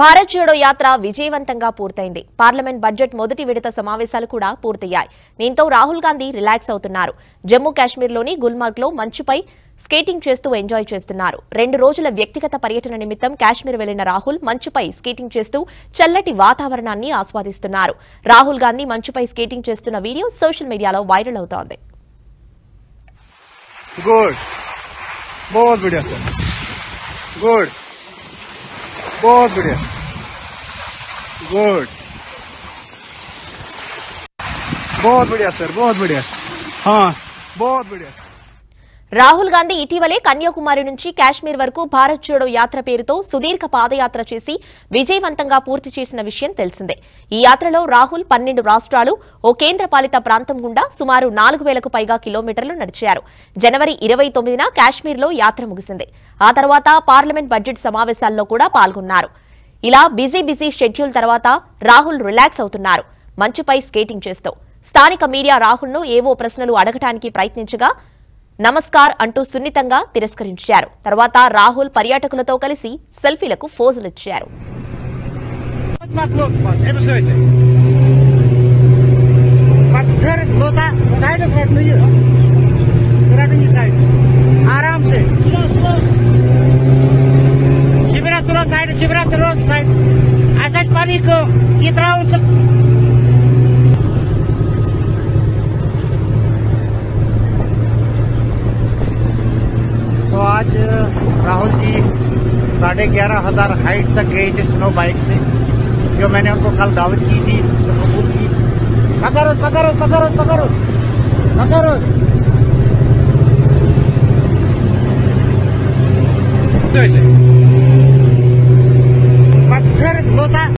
భారత్ జోడో యాత్ర విజయవంతంగా పూర్తయింది. Parliament budget మొదటి విడత సమావేశాలు కూడా పూర్తయ్యాయి. దీంతో రాహుల్ గాంధీ రిలాక్స్ అవుతున్నారు. జమ్మూ కాశ్మీర్లోని గుల్మార్గ్లో మంచుపై స్కేటింగ్ చేస్తూ ఎంజాయ్ చేస్తున్నారు. రెండు రోజుల వ్యక్తిగత పర్యటన నిమిత్తం కాశ్మీర్ వెళ్ళిన రాహుల్ మంచుపై స్కేటింగ్ చేస్తూ చల్లటి వాతావరణాన్ని ఆస్వాదిస్తున్నారు. రాహుల్ గాంధీ మంచుపై స్కేటింగ్ చేస్తున్న వీడియో సోషల్ మీడియాలో వైరల్ అవుతోంది. గుడ్ बहुत बढ़िया। गुड बहुत बढ़िया सर बहुत बढ़िया। हाँ बहुत बढ़िया। రాహుల్ గాంధీ ఇటీవలే కన్యాకుమారి నుంచి కాశ్మీర్ వరకు భారత్ జోడో యాత్ర పేరుతో సుదీర్ఘ పాదయాత్ర చేసి విజయవంతంగా పూర్తి చేసిన విషయం తెలిసిందే. ఈ యాత్రలో రాహుల్ పన్నెండు రాష్ట్రాలు ఓ కేంద్రపాలిత ప్రాంతం గుండా సుమారు నాలుగు వేలకు పైగా కిలోమీటర్లు నడిచారు. జనవరి ఇరవై తొమ్మిదిన కాశ్మీర్లో యాత్ర ముగిసింది. ఆ తర్వాత పార్లమెంట్ బడ్జెట్ సమావేశాల్లో కూడా పాల్గొన్నారు. ఇలా బిజీ బిజీ షెడ్యూల్ తర్వాత రాహుల్ రిలాక్స్ అవుతున్నారు. మంచుపై స్కేటింగ్ చేస్తూ. స్థానిక మీడియా రాహుల్ను ఏవో ప్రశ్నలు అడగటానికి ప్రయత్నించగా నమస్కార్ అంటూ సున్నితంగా తిరస్కరించారు తర్వాత రాహుల్ పర్యాటకులతో కలిసి సెల్ఫీలకు ఫోజులిచ్చారు मत लो बस ऐसे ऐसे बस फिर लोता साइड से रख लीजिए रखेंगे साइड आराम से शिविरा तुरंत राहुल जी साढ़े ग्यारह हज़ार हाइट तक गए थे स्नो बाइक से जो मैंने उनको कल दावत की थी तो कबूल की पकड़ो पकड़ो पकड़ो पकड़ो पकड़ो। पत्थर गोता